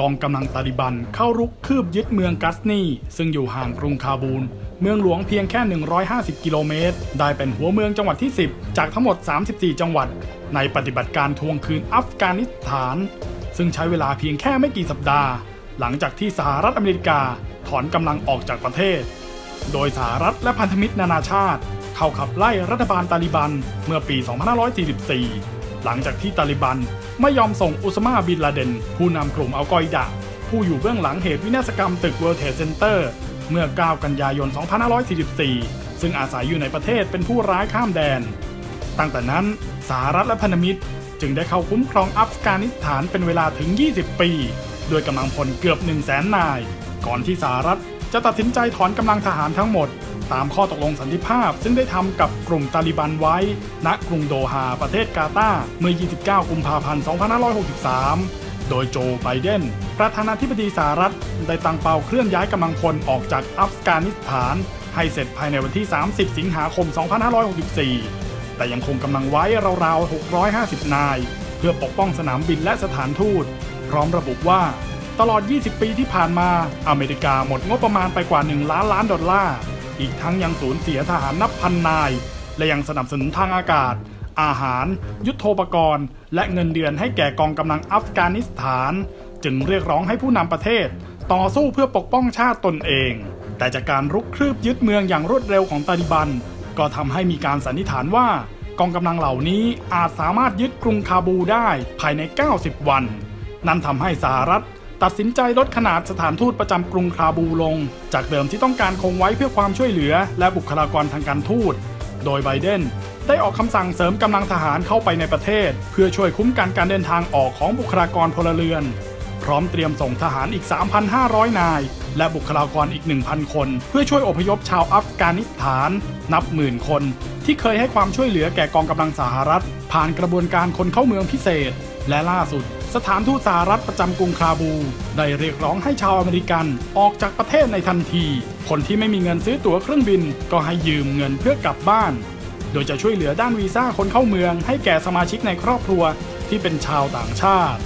กองกำลังตาลิบันเข้ารุกคืบยึดเมืองกัสนีซึ่งอยู่ห่างกรุงคาบูล เมืองหลวงเพียงแค่ 150 กิโลเมตร ได้เป็นหัวเมืองจังหวัดที่ 10 จากทั้งหมด 34 จังหวัด ในปฏิบัติการทวงคืนอัฟกานิสถาน ซึ่งใช้เวลาเพียงแค่ไม่กี่สัปดาห์ หลังจากที่สหรัฐอเมริกาถอนกำลังออกจากประเทศ โดยสหรัฐและพันธมิตรนานาชาติ เข้าขับไล่รัฐบาลตาลิบันเมื่อปี 2544 หลังจากที่ตาลิบันไม่ยอมส่งอุสมาบินลาเดน ผู้นำกลุ่มอัลกออิดะผู้อยู่เบื้องหลังเหตุวินาศกรรมตึก World Trade Center เมื่อ 9 กันยายน 2544 ซึ่งอาศัยอยู่ในประเทศเป็นผู้ร้ายข้ามแดน ตั้งแต่นั้นสหรัฐและพันธมิตร จึงได้เข้าคุ้มครองอัฟกานิสถานเป็นเวลาถึง 20 ปีด้วยกำลังพลเกือบ 1 0 0 0 0แสนนาย ก่อนที่สหรัฐจะตัดสินใจถอนกำลังทหารทั้งหมด ตามข้อตกลงสันติภาพ ซึ่งได้ทำกับกลุ่มตาลิบันไว้ ณกรุงโดฮาประเทศกาตาร์เมื่อ 29 กุมภาพันธ์ 2563 โดยโจไบเดน ประธานาธิบดีสหรัฐ ได้ตั้งเป้าเคลื่อนย้ายกำลังพลออกจากอัฟกานิสถาน ให้เสร็จภายในวันที่ 30 สิงหาคม 2564 แต่ยังคงกำลังไว้ราวๆ 650 นาย เพื่อปกป้องสนามบินและสถานทูต พร้อมระบุว่าตลอด 20 ปีที่ผ่านมา อเมริกาหมดงบประมาณไปกว่า 1 ล้านล้านดอลลาร์ อีกทั้งยังสูญเสียทหารนับพันนาย และยังสนับสนุนทางอากาศ อาหาร ยุทโธปกรณ์ และเงินเดือนให้แก่กองกำลังอัฟกานิสถาน จึงเรียกร้องให้ผู้นำประเทศ ต่อสู้เพื่อปกป้องชาติตนเอง แต่จากการรุกคืบยึดเมืองอย่างรวดเร็วของตาลิบัน ก็ทำให้มีการสันนิษฐานว่ากองกำลังเหล่านี้อาจสามารถยึดกรุงคาบูได้ภายใน 90 วัน นั่นทำให้สหรัฐ ตัดสินใจลดขนาดสถานทูตประจำกรุงคาบูลง จากเดิมที่ต้องการคงไว้เพื่อความช่วยเหลือ และบุคลากรทางการทูต โดยไบเดนได้ออกคำสั่งเสริมกำลังทหารเข้าไปในประเทศ เพื่อช่วยคุ้มกันการเดินทางออกของบุคลากรพลเรือน พร้อมเตรียมส่งทหารอีก 3,500 นาย และบุคลากรอีก 1,000 คน เพื่อช่วยอพยพชาวอัฟกานิสถาน นับหมื่นคน ที่เคยให้ความช่วยเหลือแก่กองกำลังสหรัฐ ผ่านกระบวนการคนเข้าเมืองพิเศษ และล่าสุด สถานทูตสหรัฐประจำกรุงคาบู ได้เรียกร้องให้ชาวอเมริกันออกจากประเทศในทันที คนที่ไม่มีเงินซื้อตั๋วเครื่องบินก็ให้ยืมเงินเพื่อกลับบ้าน โดยจะช่วยเหลือด้านวีซ่าคนเข้าเมือง ให้แก่สมาชิกในครอบครัวที่เป็นชาวต่างชาติ